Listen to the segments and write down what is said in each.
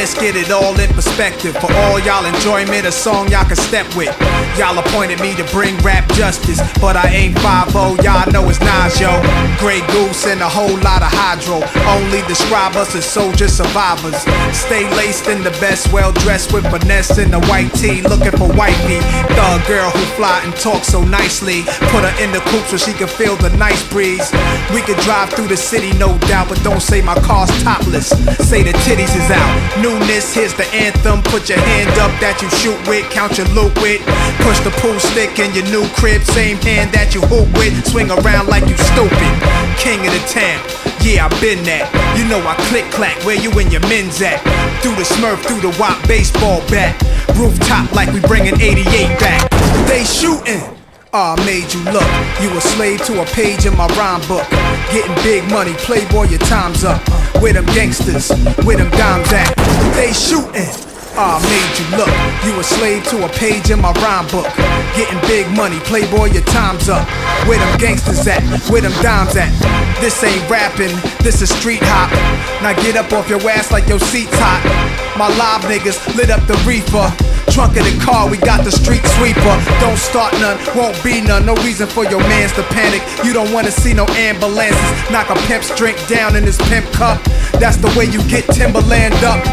Newness, get it all in perspective. For all y'all enjoyment, a song y'all can step with. Y'all appointed me to bring rap justice, but I ain't 5 y'all know it's Nas, yo. Grey Goose and a whole lot of hydro. Only describe us as soldier survivors. Stay laced in the best, well dressed with finesse in the white tee, looking for wifey. Thug girl who fly and talk so nicely. Put her in the coupe so she can feel the nice breeze. We could drive through the city, no doubt, but don't say my car's topless. Say the titties is out. Newness, here's the anthem. Put your hand up that you shoot with, count your loot with. Push the pool stick in your new crib, same hand that you hoop with. Swing around like you stupid. King the town. Yeah, I been that. You know I click clack where you and your men's at. Through the smurf, through the wop baseball bat. Rooftop like we bringing 88 back. They shooting. Ah, I made you look. You a slave to a page in my rhyme book. Getting big money, playboy, your time's up. Where them gangsters, where them dimes at? They shooting. I made you look. You a slave to a page in my rhyme book. Getting big money, playboy, your time's up. Where them gangsters at? Where them dimes at? This ain't rapping, this is street hop. Now get up off your ass like your seat's hot. My live niggas lit up the reefer. Trunk of the car, we got the street sweeper. Don't start none, won't be none. No reason for your mans to panic. You don't wanna see no ambulances. Knock a pimp's drink down in his pimp cup. That's the way you get Timberland up.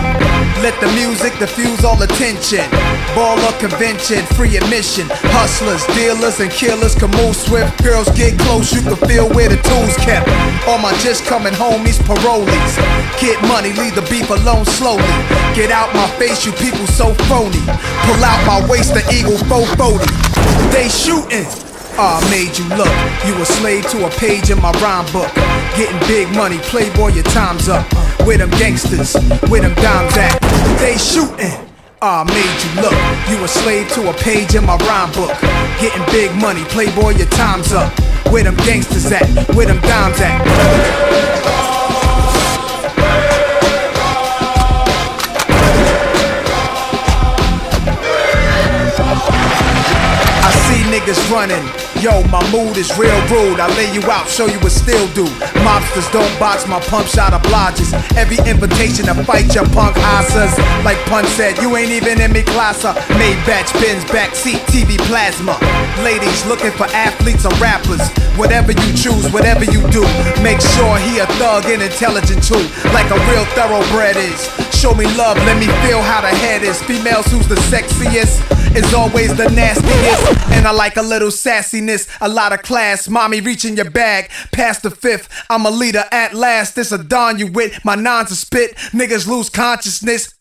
Let the music diffuse all attention. Baller convention, free admission. Hustlers, dealers, and killers can move swift. Girls get close, you can feel where the tools kept. All my just coming homies, parolees. Get money, leave the beef alone slowly. Get out my face, you people so phony. Pull out my waist, the eagle 440. They shooting. I made you look. You a slave to a page in my rhyme book. Getting big money, playboy, your time's up. With them gangsters, with them dimes at? They shooting. I made you look. You a slave to a page in my rhyme book. Getting big money, playboy, your time's up. Where them gangsters at? Where them dimes at? Niggas running. Yo, my mood is real rude. I lay you out, show you what still do. Mobsters don't box my pump shot obliges. Every invitation to fight your punk asses. Like Pun said, you ain't even in me class. Maybach Benz, backseat, TV plasma. Ladies looking for athletes or rappers. Whatever you choose, whatever you do, make sure he a thug and intelligent too. Like a real thoroughbred is. Show me love, let me feel how the head is. Females who's the sexiest is always the nastiest. And I like a little sassiness, a lot of class. Mommy reaching your bag, past the fifth. I'm a leader at last. This a dawn you with. My nines a spit. Niggas lose consciousness.